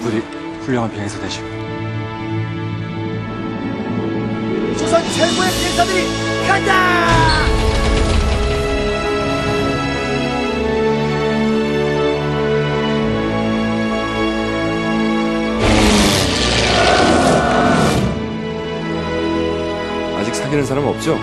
부디 훌륭한 비행사 되시고 조선 최고의 비행사들이 간다! 아직 사귀는 사람 없죠?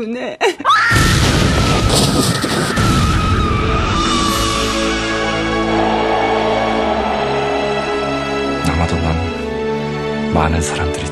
때문에. 아마도 난 많은 사람들이